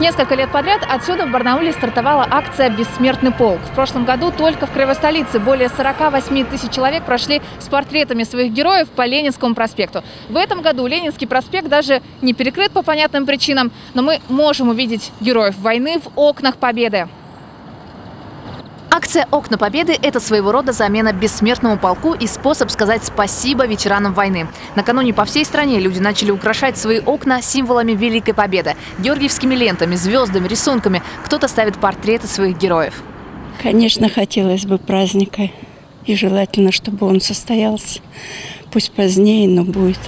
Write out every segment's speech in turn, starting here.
Несколько лет подряд отсюда в Барнауле стартовала акция «Бессмертный полк». В прошлом году только в краевой столице более 48 тысяч человек прошли с портретами своих героев по Ленинскому проспекту. В этом году Ленинский проспект даже не перекрыт по понятным причинам, но мы можем увидеть героев войны в окнах Победы. Акция «Окна Победы» – это своего рода замена бессмертному полку и способ сказать спасибо ветеранам войны. Накануне по всей стране люди начали украшать свои окна символами Великой Победы – георгиевскими лентами, звездами, рисунками. Кто-то ставит портреты своих героев. Конечно, хотелось бы праздника. И желательно, чтобы он состоялся. Пусть позднее, но будет.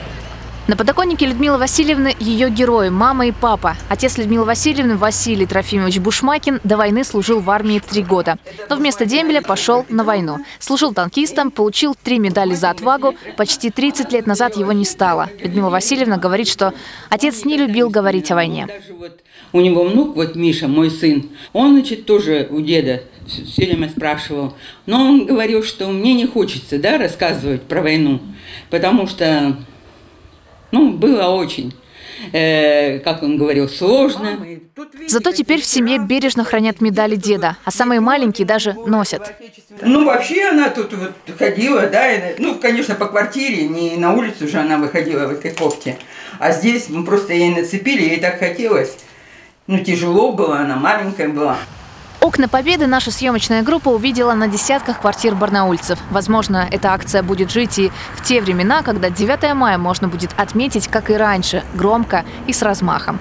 На подоконнике Людмилы Васильевны ее герои – мама и папа. Отец Людмилы Васильевны Василий Трофимович Бушмакин до войны служил в армии три года. Но вместо дембеля пошел на войну. Служил танкистом, получил три медали за отвагу. Почти 30 лет назад его не стало. Людмила Васильевна говорит, что отец не любил говорить о войне. У него внук, вот Миша, мой сын, он, значит, тоже у деда все время спрашивал. Но он говорил, что мне не хочется, да, рассказывать про войну, потому что ну, было очень, э, как он говорил, сложно. Зато теперь в семье бережно хранят медали деда, а самые маленькие даже носят. Ну, вообще она тут вот ходила, да, ну, конечно, по квартире, не на улицу же она выходила в этой кофте. А здесь мы просто ей нацепили, ей так хотелось. Ну, тяжело было, она маленькая была. Окна Победы наша съемочная группа увидела на десятках квартир барнаульцев. Возможно, эта акция будет жить и в те времена, когда 9 мая можно будет отметить, как и раньше, громко и с размахом.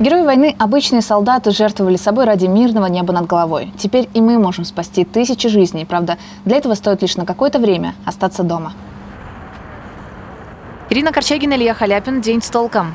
Герои войны – обычные солдаты, жертвовали собой ради мирного неба над головой. Теперь и мы можем спасти тысячи жизней. Правда, для этого стоит лишь на какое-то время остаться дома. Ирина Корчагина, Илья Халяпин. День с толком.